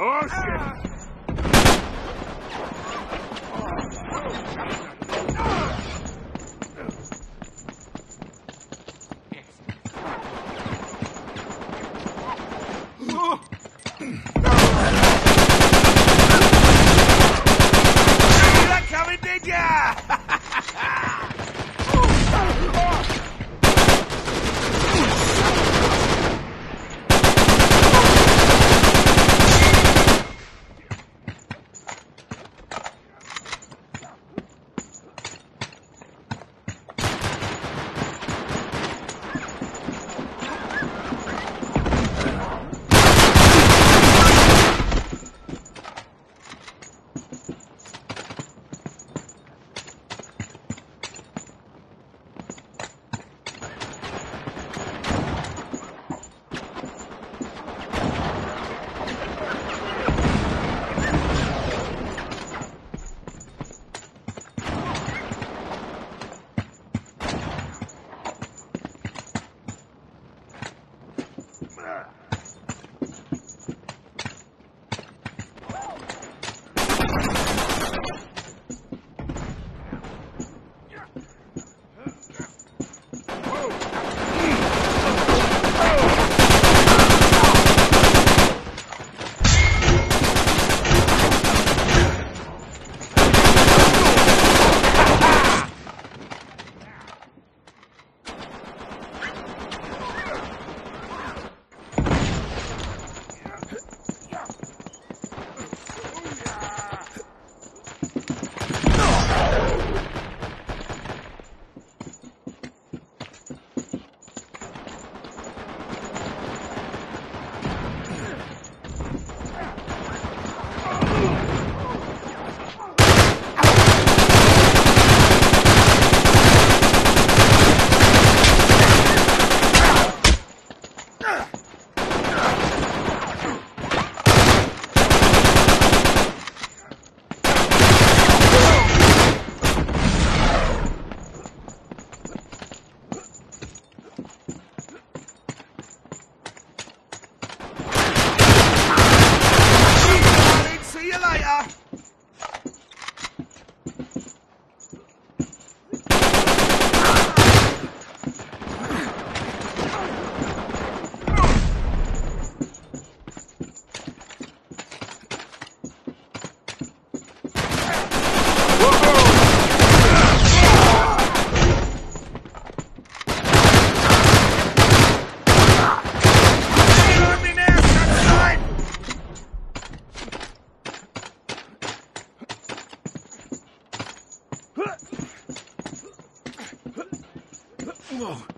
Oh, shit! Look Whoa.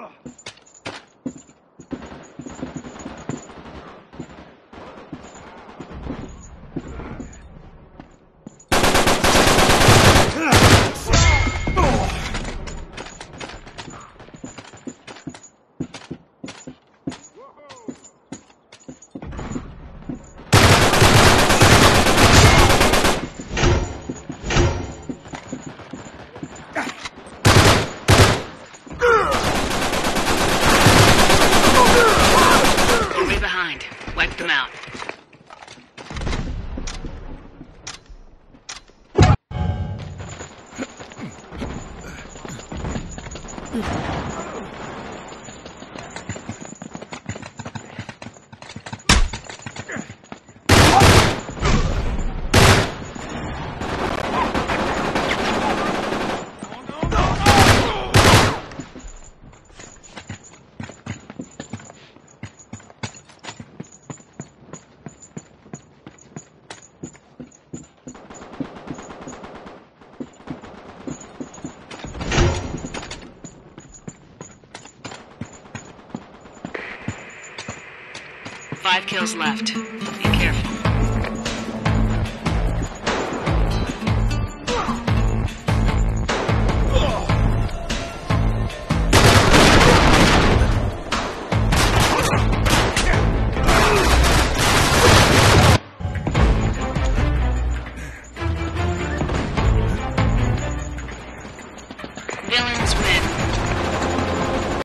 Ugh. 嗯 Five kills left.